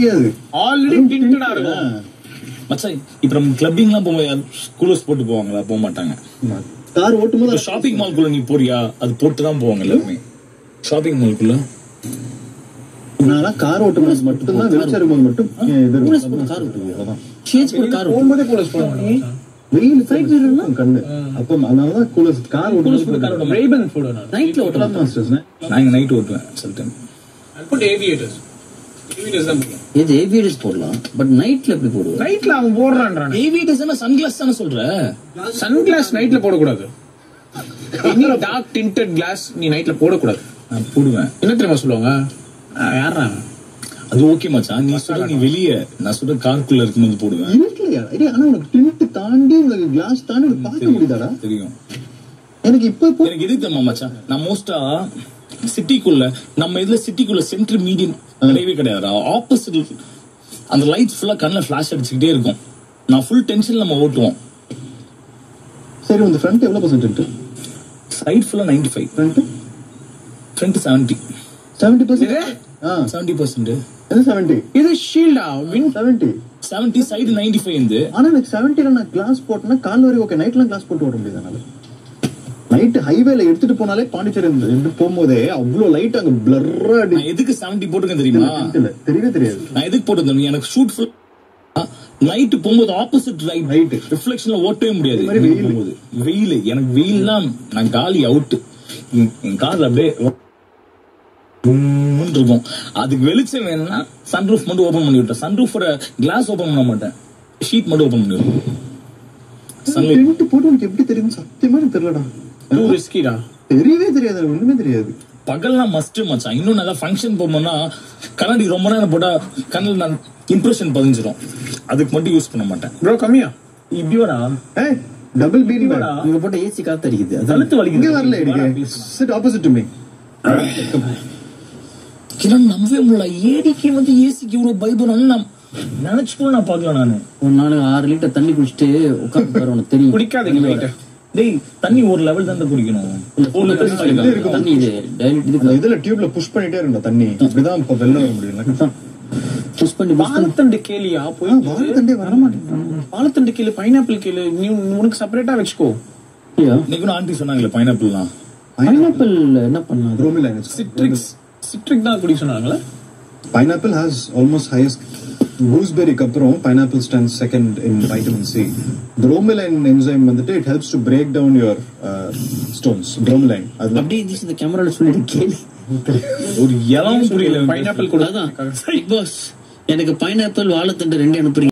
தெரியாது ஆல்ரெடி டிண்டடா இருக்கும். மச்சான் இப்ப நம்ம கிளப்பிங்லாம் போகும்போது கூலர்ஸ் போட்டு போவாங்களா? போக மாட்டாங்க. கார் ஓட்டும் போது ஷாப்பிங் மால்குள்ள நீ போறியா? அது போட்டு தான் போவாங்க எல்லாருமே. ஷாப்பிங் மால்குள்ள நான் கார் ஓட்டும் போது மட்டும் இது கூலர்ஸ் போட்டு கார் போட்டு கார் போகும்போதே கூலர்ஸ் போடுவாங்க வெயில் சைட் கண்ணு. அப்ப அதனாலதான் கூலர்ஸ் கார் ஓட்டும் கார் ஓடும் ரேபன் போடுவேன் நைட்ல ஓட்டலாம் மாஸ்டர்ஸ் நான் நைட் ஓட்டுவேன் சில டைம் ஏவியேட்டர்ஸ் தான் இது ஏவியர்ஸ் போடலாம் பட் நைட்ல எப்படி போடுவேன் நைட்ல அவன் போடுறான்றான். ஏவியேட்டர்ஸ் என்ன சன்கிளாஸ் தானே சொல்ற? சன்கிளாஸ் நைட்ல போடக்கூடாது. டார்க் டிண்டட் கிளாஸ் நீ நைட்ல போடக்கூடாது. நான் போடுவேன். என்ன தெரியுமா சொல்லுவாங்க? அவன்? அது ஓகே மச்சான். நீ சொல்ற நீ வெளியே நான் சொல்ற காருக்குள்ள இருக்கும்போது போடுவேன். இருக்கலையா டேய், ஆனா உனக்கு டிண்ட் தாண்டி உனக்கு கிளாஸ் தாண்டி பார்க்க முடியுதாடா? தெரியும். எனக்கு இப்ப இப்போ எனக்கு எது தெரியுமா மச்சான்? நான் மோஸ்டா சிட்டிக்குள்ள நம்ம இதுல சிட்டிக்குள்ள சென்ட்ரல் மீடியம் கிடையவே கிடையாது. ஆப்போசிட் அந்த லைட்ஸ் ஃபுல்லா கண்ணில் ஃபிளாஷ் அடிச்சுக்கிட்டே இருக்கும். நான் ஃபுல் டென்ஷன் நம்ம ஓட்டுவோம். சரி உங்க ஃப்ரண்ட் எவ்வளவு பர்சன்ட் சைட் ஃபுல்லா ninety five front front seventy seventy percent இது? ஆ. செவன்ட்டி பர்சன்ட் இது செவன்டி இது ஷீல்டா win seventy seventy side ninety five இருந்து. ஆனா எனக்கு செவன்டில நான் கிளாஸ் போட்டேன்னா கால் வரை ஓகே நைட்லாம் கிளாஸ் போட்டு ஓட முடியாது என்னால நைட் ஹைவேல எடுத்துட்டு போனாலே பாண்டிச்சேரி போகும்போதே அவ்வளவு லைட் அங்க பிளர்ரா எதுக்கு செவன்ட்டி போட்டுருக்கேன் தெரியுமா? தெரியவே தெரியாது. நான் எதுக்கு போட்டு எனக்கு ஷூட் ஃபுல் நைட்டு போகும்போது ஆப்போசிட் ரைட் Right. ரிஃப்ளெக்ஷன்ல ஓட்டவே முடியாது. போகும்போது. வெயில். எனக்கு வெயில்லாம் நான் காலி அவுட் என் கார்ல அப்படியே இருக்கும். அதுக்கு வெளிச்சம் வேணும்னா சன்ரூஃப் மட்டும் ஓபன் பண்ணி விட்டேன் சன்ரூஃபோட கிளாஸ் ஓபன் பண்ண மாட்டேன். ஷீட் மட்டும் ஓபன் பண்ணி விடுவேன் சன்லைட் போட்டு உனக்கு எப்படி தெரியும் சத்தியமா எனக்கு தெரியலடா. டூ? ரிஸ்கிடா தெரியவே தெரியாது ஒண்ணுமே தெரியாது. பகல்லாம் மஸ்ட் மச்சான். இன்னும் நல்லா ஃபங்க்ஷன் போகும்போதுனா கண்ணாடி ரொம்ப நேரம் போட்டா கண்ணில் நான் இம்ப்ரெஷன் பதிஞ்சிடும் அதுக்கு மட்டும் யூஸ் பண்ண மாட்டேன். ப்ரோ கம்மியா? இப்படி வாடா ஏய் டபுள் பீடி இங்க போட்ட ஏசி காத்து அடிக்குது. அதான் கழுத்து இங்க வலிக்குது வரல இடிக்க sit opposite to me Kiran நம்பவே முடியல. ஏடிக்கு வந்து ஏசிக்கு இவ்வளவு பயப்படுறான்னு நான் நினைச்சு கூட நான் பார்க்கல நானு. ஒரு நாள் ஆறு லிட்டர் தண்ணி குடிச்சிட்டு உட்காந்து உனக்கு தெரியும். குடிக்காதீங்க டேய் தண்ணி ஒரு லெவல் தான் குடிக்கணும். தண்ணி இது இதுல டியூப்ல புஷ் பண்ணிட்டே இருந்தா தண்ணி. இப்படிதான் இப்ப வெளில வர முடியும். புஷ் பண்ணி வாழைத்தண்டு கேலியா போய் வாழைத்தண்டே வர மாட்டேன் வாழைத்தண்டு கேளு பைனாப்பிள் கேளு. நீ உனக்கு செப்பரேட்டா வச்சுக்கோ. இன்னைக்கு ஆண்டி சொன்னாங்களே பைனாப்பிள்லாம் pineapple என்ன பண்ணலாம்? Bromelain சிட்ரிக்ஸ் சிட்ரிக் தான் குடி சொன்னாங்களே? Pineapple has almost highest gooseberryக்கு அப்புறம் pineapple stands second in vitamin C bromelain enzyme வந்துட்டு helps to break down your uh, stones bromelain அதுல அப்படியே இருந்துச்சு இந்த கேமரால சொல்லிட்டு கேளு ஒரு இளம் புரியல பைனாப்பிள் கூட பிக் பாஸ் எனக்கு பைனாப்பிள் வாழைத்தண்டு ரெண்டு அனுப்புறீங்க